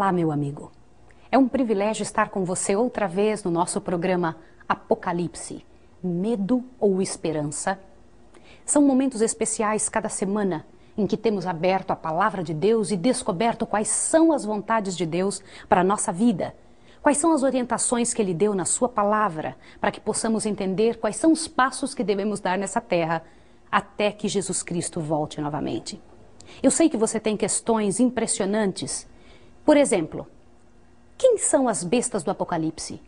Olá, meu amigo. É um privilégio estar com você outra vez no nosso programa Apocalipse Medo ou Esperança? São momentos especiais cada semana em que temos aberto a palavra de Deus e descoberto quais são as vontades de Deus para a nossa vida. Quais são as orientações que Ele deu na Sua palavra para que possamos entender quais são os passos que devemos dar nessa terra até que Jesus Cristo volte novamente. Eu sei que você tem questões impressionantes. Por exemplo, quem são as bestas do Apocalipse?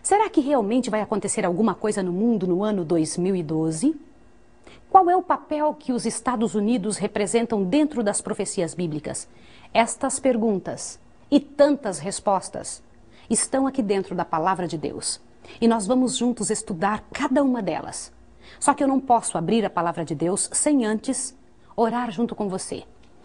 Será que realmente vai acontecer alguma coisa no mundo no ano 2012? Qual é o papel que os Estados Unidos representam dentro das profecias bíblicas? Estas perguntas e tantas respostas estão aqui dentro da palavra de Deus. E nós vamos juntos estudar cada uma delas. Só que eu não posso abrir a palavra de Deus sem antes orar junto com você.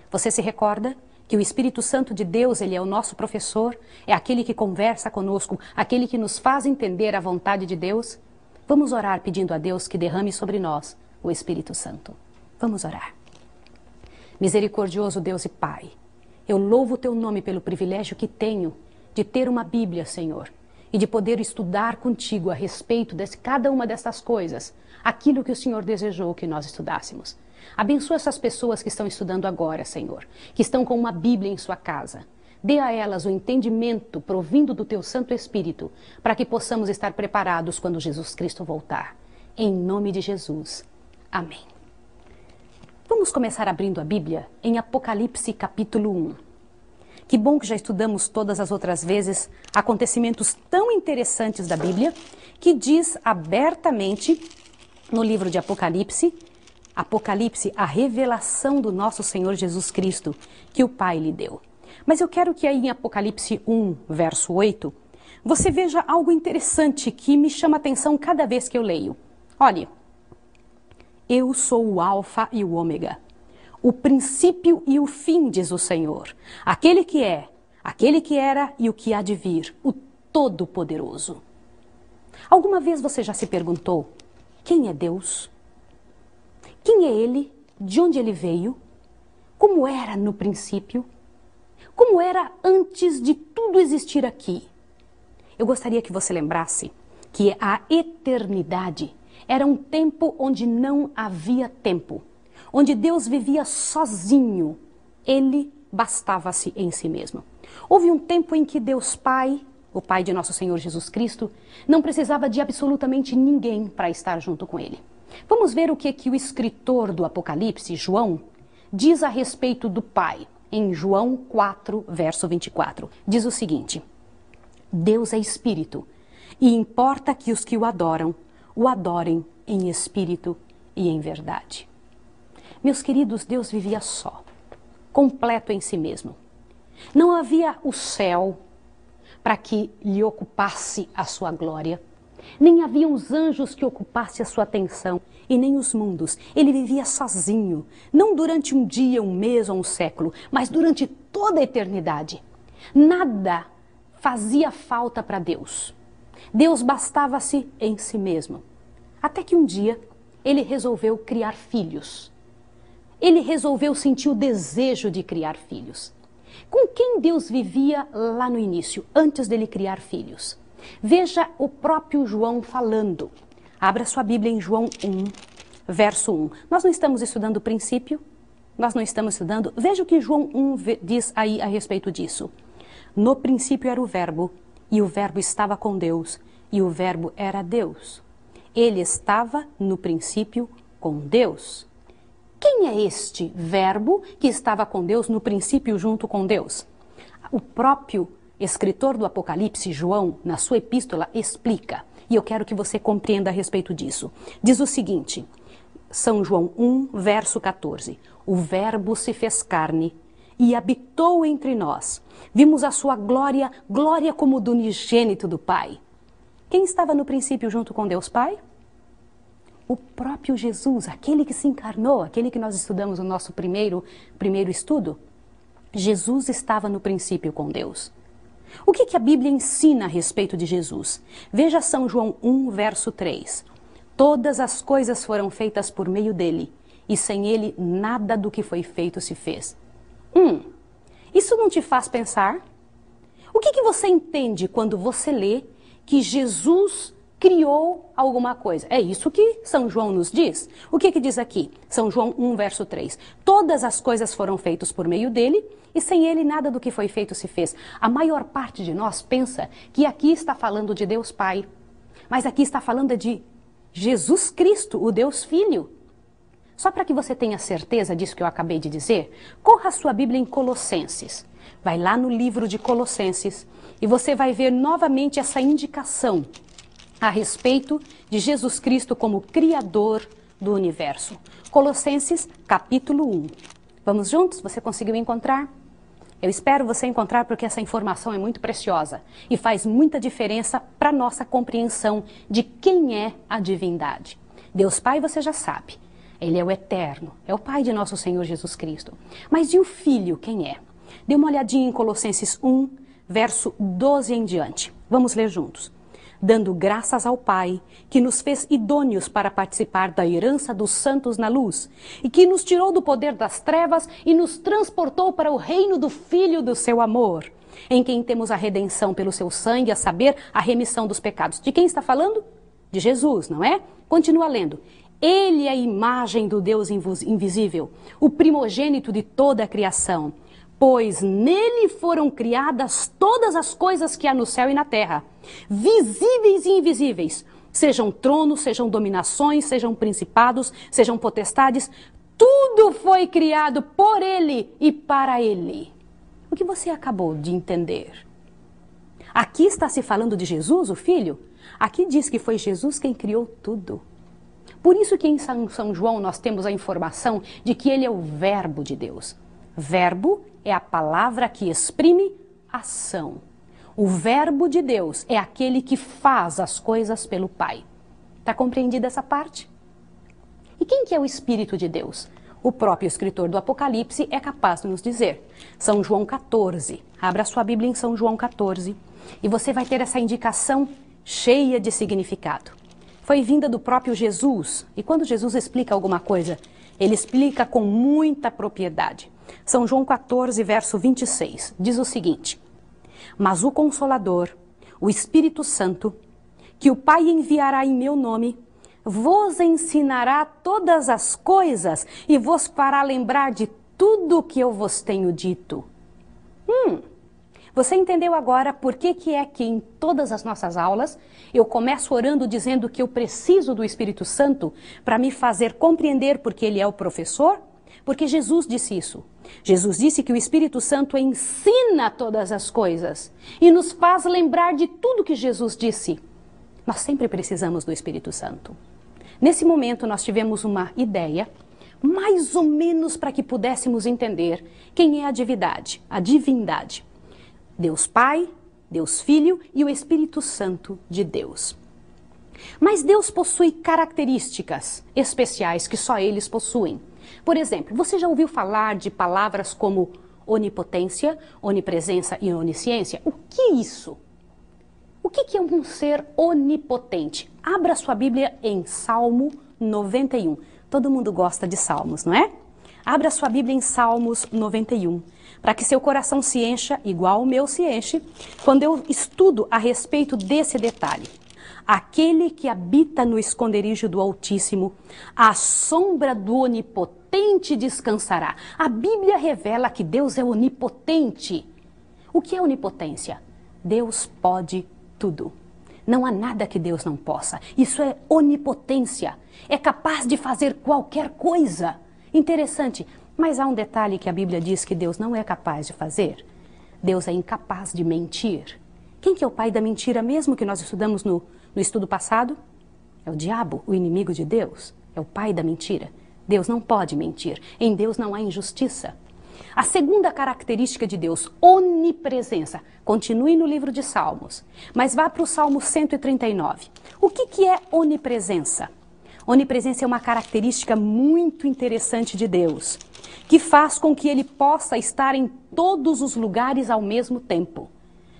Você se recorda que o Espírito Santo de Deus, ele é o nosso professor, é aquele que conversa conosco, aquele que nos faz entender a vontade de Deus? Vamos orar pedindo a Deus que derrame sobre nós o Espírito Santo. Vamos orar. Misericordioso Deus e Pai, eu louvo o teu nome pelo privilégio que tenho de ter uma Bíblia, Senhor, e de poder estudar contigo a respeito de cada uma dessas coisas, aquilo que o Senhor desejou que nós estudássemos. Abençoa essas pessoas que estão estudando agora, Senhor, que estão com uma Bíblia em sua casa. Dê a elas o entendimento provindo do teu Santo Espírito, para que possamos estar preparados quando Jesus Cristo voltar. Em nome de Jesus. Amém. Vamos começar abrindo a Bíblia em Apocalipse capítulo 1. Que bom que já estudamos todas as outras vezes acontecimentos tão interessantes da Bíblia, que diz abertamente no livro de Apocalipse Apocalipse, a revelação do nosso Senhor Jesus Cristo que o Pai lhe deu. Mas eu quero que aí em Apocalipse 1, verso 8, você veja algo interessante que me chama atenção cada vez que eu leio. Olhe, eu sou o Alfa e o Ômega, o princípio e o fim, diz o Senhor, aquele que é, aquele que era e o que há de vir, o Todo-Poderoso. Alguma vez você já se perguntou quem é Deus? Quem é ele? De onde ele veio? Como era no princípio? Como era antes de tudo existir aqui? Eu gostaria que você lembrasse que a eternidade era um tempo onde não havia tempo, onde Deus vivia sozinho. Ele bastava-se em si mesmo. Houve um tempo em que Deus Pai, o Pai de nosso Senhor Jesus Cristo, não precisava de absolutamente ninguém para estar junto com ele. Vamos ver o que, que o escritor do Apocalipse, João, diz a respeito do Pai. Em João 4, verso 24, diz o seguinte: Deus é espírito, e importa que os que o adoram o adorem em espírito e em verdade. Meus queridos, Deus vivia só, completo em si mesmo. Não havia o céu para que lhe ocupasse a sua glória nem haviam os anjos que ocupassem a sua atenção, e nem os mundos. Ele vivia sozinho, não durante um dia, um mês ou um século, mas durante toda a eternidade. Nada fazia falta para Deus. Deus bastava-se em si mesmo. Até que um dia ele resolveu criar filhos. Ele resolveu sentir o desejo de criar filhos. Com quem Deus vivia lá no início, antes dele criar filhos? Veja o próprio João falando. Abra sua Bíblia em João 1, verso 1. Nós não estamos estudando o princípio, nós não estamos estudando. Veja o que João 1 diz aí a respeito disso. No princípio era o Verbo, e o Verbo estava com Deus, e o Verbo era Deus. Ele estava no princípio com Deus. Quem é este Verbo que estava com Deus no princípio junto com Deus? O próprio escritor do Apocalipse, João, na sua epístola, explica, e eu quero que você compreenda a respeito disso. Diz o seguinte, São João 1, verso 14: O Verbo se fez carne e habitou entre nós. Vimos a sua glória, glória como do unigênito do Pai. Quem estava no princípio junto com Deus Pai? O próprio Jesus, aquele que se encarnou, aquele que nós estudamos no nosso primeiro, primeiro estudo. Jesus estava no princípio com Deus. O que, que a Bíblia ensina a respeito de Jesus? Veja São João 1, verso 3. Todas as coisas foram feitas por meio dele, e sem ele nada do que foi feito se fez. Hum, isso não te faz pensar? O que, que você entende quando você lê que Jesus criou alguma coisa. É isso que São João nos diz. O que, que diz aqui? São João 1, verso 3. Todas as coisas foram feitas por meio dele e sem ele nada do que foi feito se fez. A maior parte de nós pensa que aqui está falando de Deus Pai, mas aqui está falando de Jesus Cristo, o Deus Filho. Só para que você tenha certeza disso que eu acabei de dizer, corra a sua Bíblia em Colossenses. Vai lá no livro de Colossenses e você vai ver novamente essa indicação a respeito de Jesus Cristo como Criador do universo. Colossenses, capítulo 1. Vamos juntos? Você conseguiu encontrar? Eu espero você encontrar porque essa informação é muito preciosa e faz muita diferença para nossa compreensão de quem é a divindade. Deus Pai você já sabe. Ele é o eterno, é o Pai de nosso Senhor Jesus Cristo. Mas e o Filho, quem é? Dê uma olhadinha em Colossenses 1, verso 12 em diante. Vamos ler juntos dando graças ao Pai, que nos fez idôneos para participar da herança dos santos na luz, e que nos tirou do poder das trevas e nos transportou para o reino do Filho do seu amor, em quem temos a redenção pelo seu sangue, a saber, a remissão dos pecados. De quem está falando? De Jesus, não é? Continua lendo. Ele é a imagem do Deus invisível, o primogênito de toda a criação pois nele foram criadas todas as coisas que há no céu e na terra, visíveis e invisíveis, sejam tronos, sejam dominações, sejam principados, sejam potestades, tudo foi criado por ele e para ele. O que você acabou de entender? Aqui está se falando de Jesus, o Filho? Aqui diz que foi Jesus quem criou tudo. Por isso que em São João nós temos a informação de que ele é o Verbo de Deus. Verbo é a palavra que exprime ação. O Verbo de Deus é aquele que faz as coisas pelo Pai. Está compreendida essa parte? E quem que é o Espírito de Deus? O próprio escritor do Apocalipse é capaz de nos dizer. São João 14. Abra sua Bíblia em São João 14 e você vai ter essa indicação cheia de significado. Foi vinda do próprio Jesus e quando Jesus explica alguma coisa, ele explica com muita propriedade. São João 14, verso 26, diz o seguinte: Mas o Consolador, o Espírito Santo, que o Pai enviará em meu nome, vos ensinará todas as coisas e vos fará lembrar de tudo o que eu vos tenho dito. Hum, você entendeu agora por que, que é que em todas as nossas aulas eu começo orando dizendo que eu preciso do Espírito Santo para me fazer compreender porque ele é o professor? Porque Jesus disse isso. Jesus disse que o Espírito Santo ensina todas as coisas e nos faz lembrar de tudo que Jesus disse. Nós sempre precisamos do Espírito Santo. Nesse momento, nós tivemos uma ideia, mais ou menos para que pudéssemos entender quem é a divindade. A divindade. Deus Pai, Deus Filho e o Espírito Santo de Deus. Mas Deus possui características especiais que só eles possuem. Por exemplo, você já ouviu falar de palavras como onipotência, onipresença e onisciência? O que é isso? O que é um ser onipotente? Abra sua Bíblia em Salmo 91. Todo mundo gosta de salmos, não é? Abra sua Bíblia em Salmos 91, para que seu coração se encha, igual o meu se enche, quando eu estudo a respeito desse detalhe. Aquele que habita no esconderijo do Altíssimo, à sombra do Onipotente descansará. A Bíblia revela que Deus é onipotente. O que é onipotência? Deus pode tudo. Não há nada que Deus não possa. Isso é onipotência. É capaz de fazer qualquer coisa. Interessante, mas há um detalhe que a Bíblia diz que Deus não é capaz de fazer. Deus é incapaz de mentir. Quem que é o pai da mentira mesmo que nós estudamos no no estudo passado, é o diabo, o inimigo de Deus, é o pai da mentira. Deus não pode mentir, em Deus não há injustiça. A segunda característica de Deus, onipresença. Continue no livro de Salmos, mas vá para o Salmo 139. O que, que é onipresença? Onipresença é uma característica muito interessante de Deus, que faz com que ele possa estar em todos os lugares ao mesmo tempo.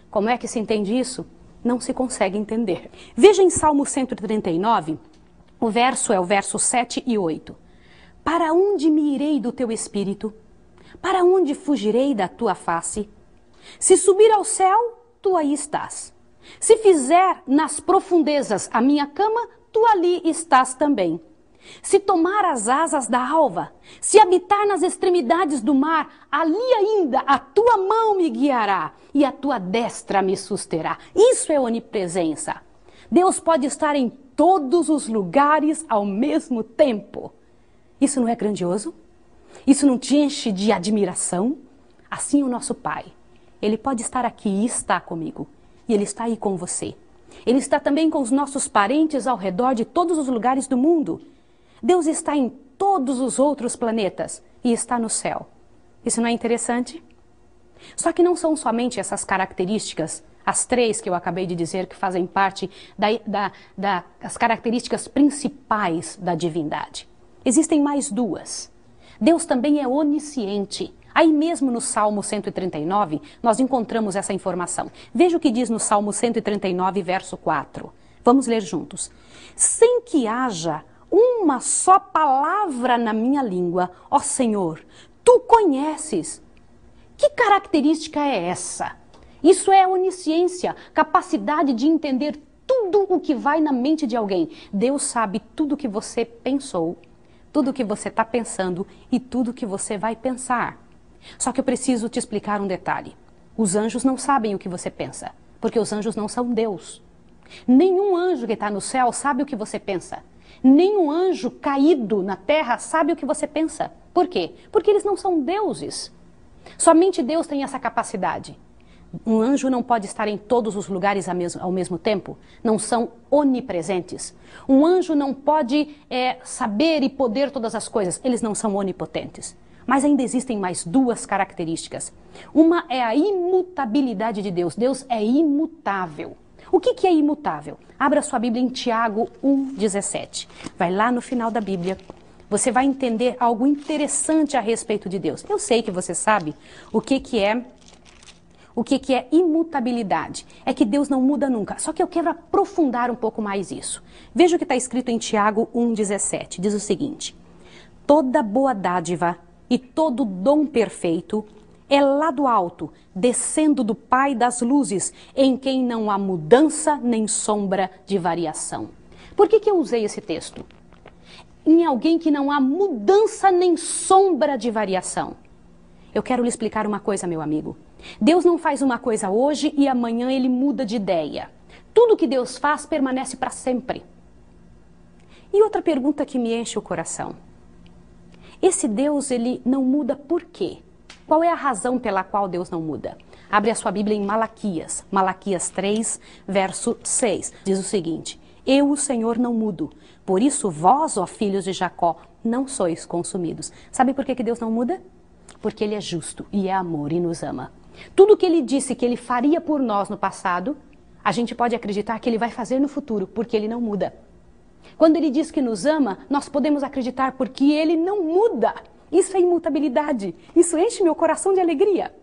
Como é que se entende isso? não se consegue entender. Veja em Salmo 139, o verso é o verso 7 e 8. Para onde me irei do teu espírito? Para onde fugirei da tua face? Se subir ao céu, tu aí estás. Se fizer nas profundezas a minha cama, tu ali estás também. Se tomar as asas da alva, se habitar nas extremidades do mar, ali ainda a tua mão me guiará e a tua destra me susterá. Isso é onipresença. Deus pode estar em todos os lugares ao mesmo tempo. Isso não é grandioso? Isso não te enche de admiração? Assim o nosso Pai. Ele pode estar aqui e está comigo. E Ele está aí com você. Ele está também com os nossos parentes ao redor de todos os lugares do mundo. Deus está em todos os outros planetas e está no céu. Isso não é interessante? Só que não são somente essas características, as três que eu acabei de dizer, que fazem parte das da, da, características principais da divindade. Existem mais duas. Deus também é onisciente. Aí mesmo no Salmo 139, nós encontramos essa informação. Veja o que diz no Salmo 139, verso 4. Vamos ler juntos. Sem que haja uma só palavra na minha língua, ó Senhor, tu conheces. Que característica é essa? Isso é onisciência, capacidade de entender tudo o que vai na mente de alguém. Deus sabe tudo o que você pensou, tudo o que você está pensando e tudo o que você vai pensar. Só que eu preciso te explicar um detalhe. Os anjos não sabem o que você pensa, porque os anjos não são Deus. Nenhum anjo que está no céu sabe o que você pensa. Nenhum anjo caído na terra sabe o que você pensa. Por quê? Porque eles não são deuses. Somente Deus tem essa capacidade. Um anjo não pode estar em todos os lugares ao mesmo tempo. Não são onipresentes. Um anjo não pode é, saber e poder todas as coisas. Eles não são onipotentes. Mas ainda existem mais duas características. Uma é a imutabilidade de Deus. Deus é imutável. O que, que é imutável? Abra sua Bíblia em Tiago 1,17. Vai lá no final da Bíblia. Você vai entender algo interessante a respeito de Deus. Eu sei que você sabe o que, que é o que, que é imutabilidade. É que Deus não muda nunca. Só que eu quero aprofundar um pouco mais isso. Veja o que está escrito em Tiago 1,17. Diz o seguinte: Toda boa dádiva e todo dom perfeito é lá do alto, descendo do Pai das luzes, em quem não há mudança nem sombra de variação. Por que, que eu usei esse texto? Em alguém que não há mudança nem sombra de variação. Eu quero lhe explicar uma coisa, meu amigo. Deus não faz uma coisa hoje e amanhã ele muda de ideia. Tudo que Deus faz permanece para sempre. E outra pergunta que me enche o coração. Esse Deus, ele não muda por quê? Qual é a razão pela qual Deus não muda? Abre a sua Bíblia em Malaquias, Malaquias 3, verso 6. Diz o seguinte: Eu, o Senhor, não mudo. Por isso, vós, ó filhos de Jacó, não sois consumidos. Sabe por que, que Deus não muda? Porque Ele é justo e é amor e nos ama. Tudo que Ele disse que Ele faria por nós no passado, a gente pode acreditar que Ele vai fazer no futuro, porque Ele não muda. Quando Ele diz que nos ama, nós podemos acreditar porque Ele não muda. Isso é imutabilidade. Isso enche meu coração de alegria.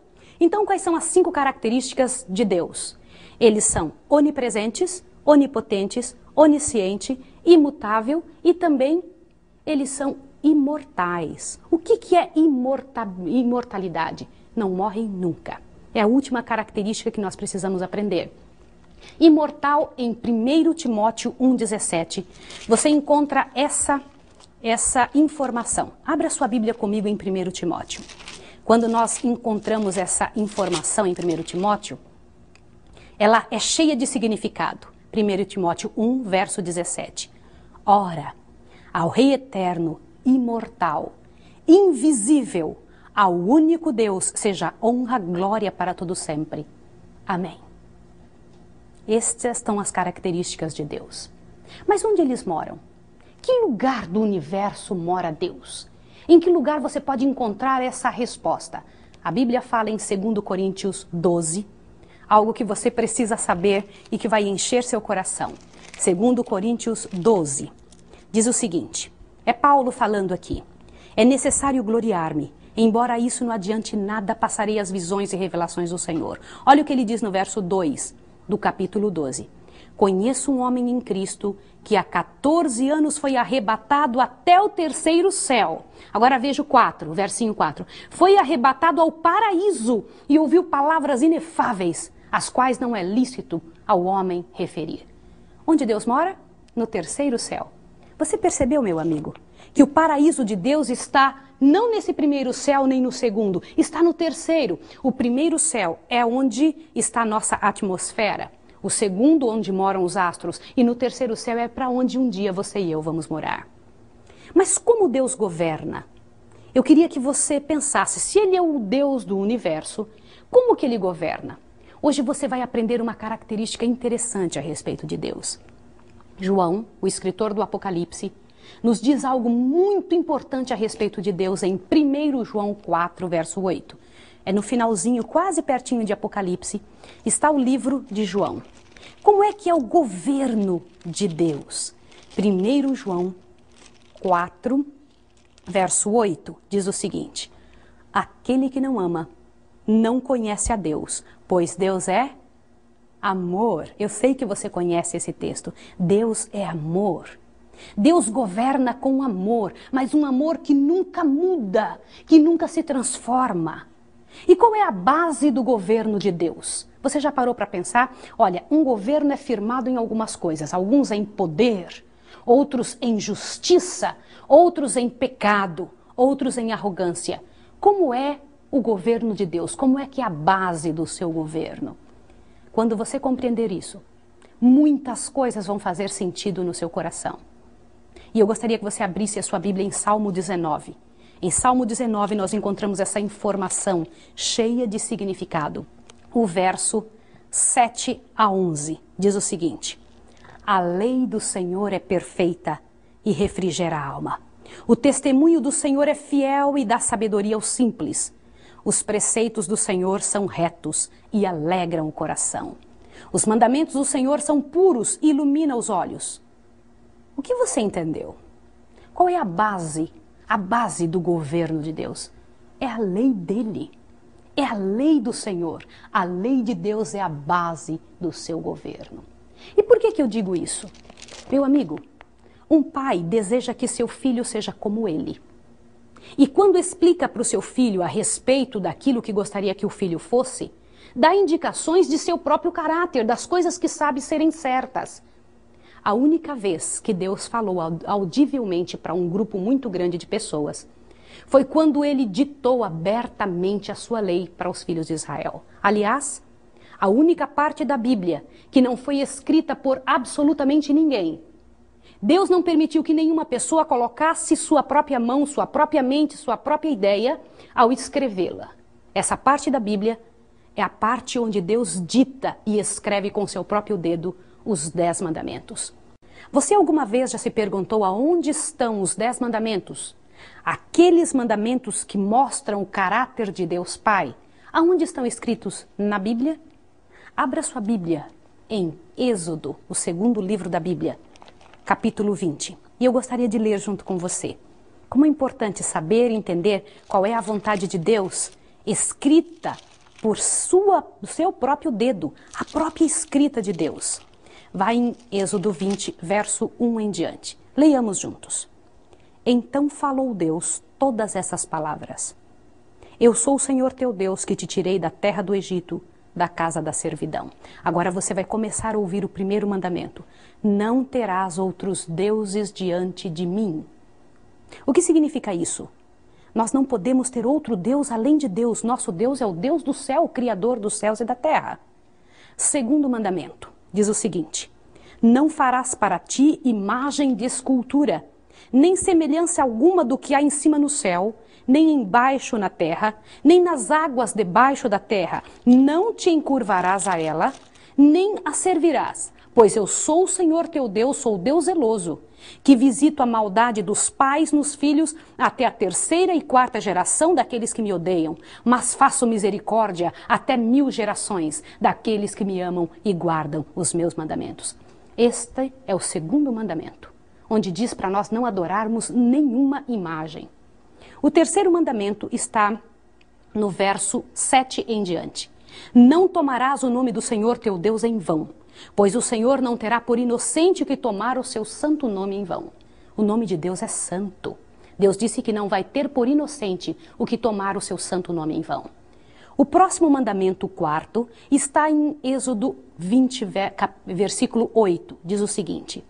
Então, quais são as cinco características de Deus? Eles são onipresentes, onipotentes, onisciente, imutável e também eles são imortais. O que, que é imorta imortalidade? Não morrem nunca. É a última característica que nós precisamos aprender. Imortal em 1 Timóteo 1,17. Você encontra essa essa informação. Abra sua Bíblia comigo em 1 Timóteo. Quando nós encontramos essa informação em 1 Timóteo, ela é cheia de significado. 1 Timóteo 1, verso 17. Ora, ao Rei eterno, imortal, invisível, ao único Deus, seja honra, glória para todo sempre. Amém. Estas são as características de Deus. Mas onde eles moram? que lugar do universo mora Deus? Em que lugar você pode encontrar essa resposta? A Bíblia fala em 2 Coríntios 12, algo que você precisa saber e que vai encher seu coração. 2 Coríntios 12 diz o seguinte: é Paulo falando aqui. É necessário gloriar-me, embora isso não adiante nada, passarei as visões e revelações do Senhor. Olha o que ele diz no verso 2 do capítulo 12. Conheço um homem em Cristo que há 14 anos foi arrebatado até o terceiro céu. Agora veja o 4, versinho 4. Foi arrebatado ao paraíso e ouviu palavras inefáveis, as quais não é lícito ao homem referir. Onde Deus mora? No terceiro céu. Você percebeu, meu amigo, que o paraíso de Deus está não nesse primeiro céu nem no segundo, está no terceiro. O primeiro céu é onde está a nossa atmosfera. O segundo, onde moram os astros. E no terceiro céu é para onde um dia você e eu vamos morar. Mas como Deus governa? Eu queria que você pensasse, se Ele é o Deus do universo, como que Ele governa? Hoje você vai aprender uma característica interessante a respeito de Deus. João, o escritor do Apocalipse, nos diz algo muito importante a respeito de Deus em 1 João 4, verso 8. É no finalzinho, quase pertinho de Apocalipse, está o livro de João. Como é que é o governo de Deus? 1 João 4, verso 8, diz o seguinte: Aquele que não ama não conhece a Deus, pois Deus é amor. Eu sei que você conhece esse texto. Deus é amor. Deus governa com amor, mas um amor que nunca muda, que nunca se transforma. E qual é a base do governo de Deus? Você já parou para pensar? Olha, um governo é firmado em algumas coisas, alguns em poder, outros em justiça, outros em pecado, outros em arrogância. Como é o governo de Deus? Como é que é a base do seu governo? Quando você compreender isso, muitas coisas vão fazer sentido no seu coração. E eu gostaria que você abrisse a sua Bíblia em Salmo 19. Em Salmo 19 nós encontramos essa informação cheia de significado. O verso 7 a 11 diz o seguinte: A lei do Senhor é perfeita e refrigera a alma. O testemunho do Senhor é fiel e dá sabedoria aos simples. Os preceitos do Senhor são retos e alegram o coração. Os mandamentos do Senhor são puros e iluminam os olhos. O que você entendeu? Qual é a base, a base do governo de Deus? É a lei dele. É a lei do Senhor. A lei de Deus é a base do seu governo. E por que, que eu digo isso? Meu amigo, um pai deseja que seu filho seja como ele. E quando explica para o seu filho a respeito daquilo que gostaria que o filho fosse, dá indicações de seu próprio caráter, das coisas que sabe serem certas. A única vez que Deus falou audivelmente para um grupo muito grande de pessoas foi quando ele ditou abertamente a sua lei para os filhos de Israel. Aliás, a única parte da Bíblia que não foi escrita por absolutamente ninguém. Deus não permitiu que nenhuma pessoa colocasse sua própria mão, sua própria mente, sua própria ideia ao escrevê-la. Essa parte da Bíblia é a parte onde Deus dita e escreve com seu próprio dedo os Dez Mandamentos. Você alguma vez já se perguntou aonde estão os Dez Mandamentos? Aqueles mandamentos que mostram o caráter de Deus Pai. Aonde estão escritos? Na Bíblia? Abra sua Bíblia em Êxodo, o segundo livro da Bíblia, capítulo 20. E eu gostaria de ler junto com você. Como é importante saber e entender qual é a vontade de Deus escrita por sua, seu próprio dedo, a própria escrita de Deus. Vai em Êxodo 20, verso 1 em diante. Leiamos juntos. Então falou Deus todas essas palavras. Eu sou o Senhor teu Deus que te tirei da terra do Egito, da casa da servidão. Agora você vai começar a ouvir o primeiro mandamento: Não terás outros deuses diante de mim. O que significa isso? Nós não podemos ter outro Deus além de Deus. Nosso Deus é o Deus do céu, o Criador dos céus e da terra. Segundo mandamento: diz o seguinte: Não farás para ti imagem de escultura, nem semelhança alguma do que há em cima no céu, nem embaixo na terra, nem nas águas debaixo da terra. Não te encurvarás a ela, nem a servirás, pois eu sou o Senhor teu Deus, sou Deus zeloso, que visito a maldade dos pais nos filhos até a terceira e quarta geração daqueles que me odeiam, mas faço misericórdia até mil gerações daqueles que me amam e guardam os meus mandamentos. Este é o segundo mandamento, onde diz para nós não adorarmos nenhuma imagem. O terceiro mandamento está no verso 7 em diante. Não tomarás o nome do Senhor teu Deus em vão Pois o Senhor não terá por inocente que tomar o seu santo nome em vão. O nome de Deus é santo. Deus disse que não vai ter por inocente o que tomar o seu santo nome em vão. O próximo mandamento, o quarto, está em Êxodo 20, versículo 8. Diz o seguinte: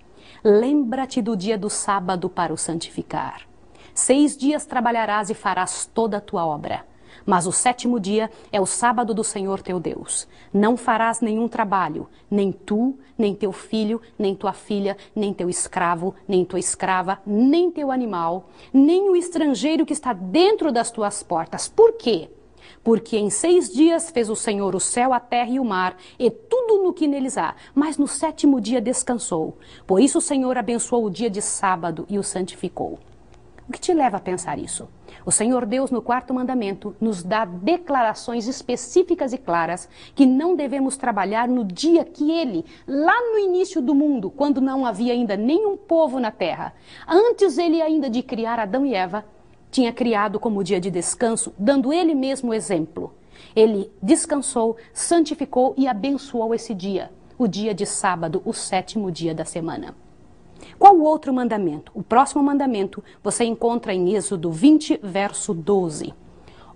Lembra-te do dia do sábado para o santificar. Seis dias trabalharás e farás toda a tua obra. Mas o sétimo dia é o sábado do Senhor teu Deus. Não farás nenhum trabalho, nem tu, nem teu filho, nem tua filha, nem teu escravo, nem tua escrava, nem teu animal, nem o estrangeiro que está dentro das tuas portas. Por quê? Porque em seis dias fez o Senhor o céu, a terra e o mar, e tudo no que neles há. Mas no sétimo dia descansou. Por isso o Senhor abençoou o dia de sábado e o santificou. O que te leva a pensar isso? O Senhor Deus, no quarto mandamento, nos dá declarações específicas e claras que não devemos trabalhar no dia que Ele, lá no início do mundo, quando não havia ainda nenhum povo na terra, antes Ele ainda de criar Adão e Eva, tinha criado como dia de descanso, dando ele mesmo exemplo. Ele descansou, santificou e abençoou esse dia, o dia de sábado, o sétimo dia da semana. Qual o outro mandamento? O próximo mandamento você encontra em Êxodo 20, verso 12.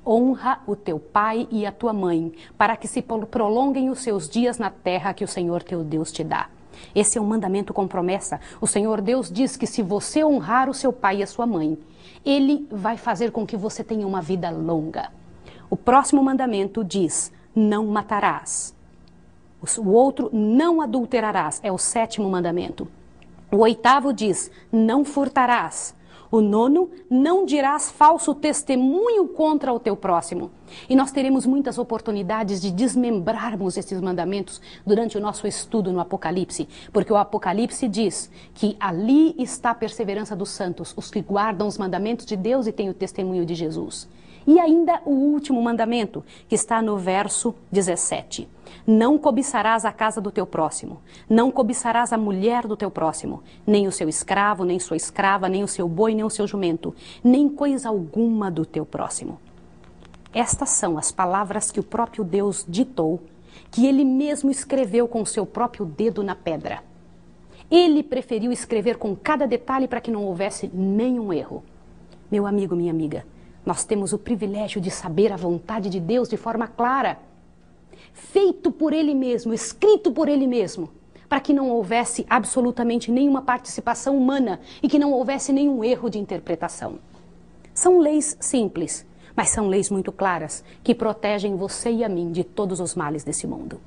Honra o teu pai e a tua mãe, para que se prolonguem os seus dias na terra que o Senhor teu Deus te dá. Esse é um mandamento com promessa. O Senhor Deus diz que se você honrar o seu pai e a sua mãe, ele vai fazer com que você tenha uma vida longa. O próximo mandamento diz: não matarás. O outro, não adulterarás, é o sétimo mandamento. O oitavo diz: não furtarás. O nono, não dirás falso testemunho contra o teu próximo. E nós teremos muitas oportunidades de desmembrarmos esses mandamentos durante o nosso estudo no Apocalipse, porque o Apocalipse diz que ali está a perseverança dos santos, os que guardam os mandamentos de Deus e têm o testemunho de Jesus. E ainda o último mandamento, que está no verso 17. Não cobiçarás a casa do teu próximo, não cobiçarás a mulher do teu próximo, nem o seu escravo, nem sua escrava, nem o seu boi, nem o seu jumento, nem coisa alguma do teu próximo. Estas são as palavras que o próprio Deus ditou, que ele mesmo escreveu com o seu próprio dedo na pedra. Ele preferiu escrever com cada detalhe para que não houvesse nenhum erro. Meu amigo, minha amiga, nós temos o privilégio de saber a vontade de Deus de forma clara, feito por Ele mesmo, escrito por Ele mesmo, para que não houvesse absolutamente nenhuma participação humana e que não houvesse nenhum erro de interpretação. São leis simples, mas são leis muito claras que protegem você e a mim de todos os males desse mundo.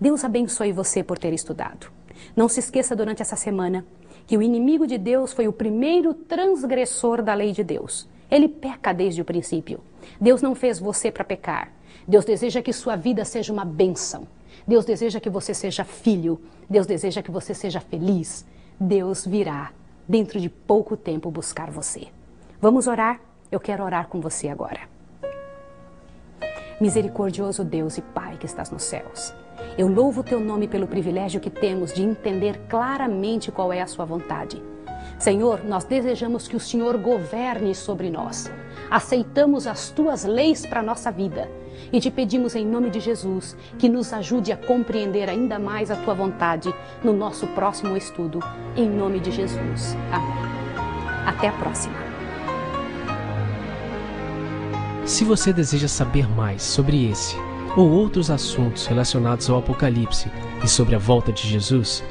Deus abençoe você por ter estudado. Não se esqueça durante essa semana que o inimigo de Deus foi o primeiro transgressor da lei de Deus. Ele peca desde o princípio. Deus não fez você para pecar. Deus deseja que sua vida seja uma bênção. Deus deseja que você seja filho. Deus deseja que você seja feliz. Deus virá dentro de pouco tempo buscar você. Vamos orar? Eu quero orar com você agora. Misericordioso Deus e Pai que estás nos céus. Eu louvo o teu nome pelo privilégio que temos de entender claramente qual é a sua vontade. Senhor, nós desejamos que o Senhor governe sobre nós. Aceitamos as tuas leis para a nossa vida e te pedimos em nome de Jesus que nos ajude a compreender ainda mais a tua vontade no nosso próximo estudo. Em nome de Jesus. Amém. Até a próxima. Se você deseja saber mais sobre esse ou outros assuntos relacionados ao Apocalipse e sobre a volta de Jesus,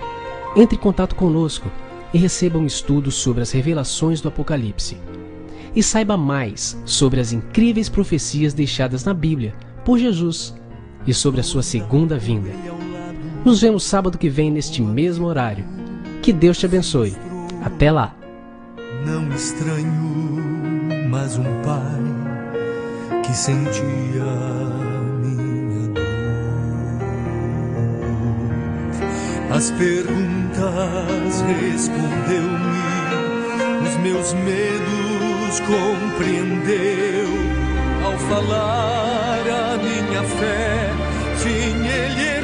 entre em contato conosco e receba um estudo sobre as revelações do Apocalipse. E saiba mais sobre as incríveis profecias deixadas na Bíblia por Jesus e sobre a sua segunda vinda. Nos vemos sábado que vem neste mesmo horário. Que Deus te abençoe. Até lá. Não estranho, mas um pai que sentia As perguntas respondeu-me, os meus medos compreendeu. Ao falar a minha fé, fim ele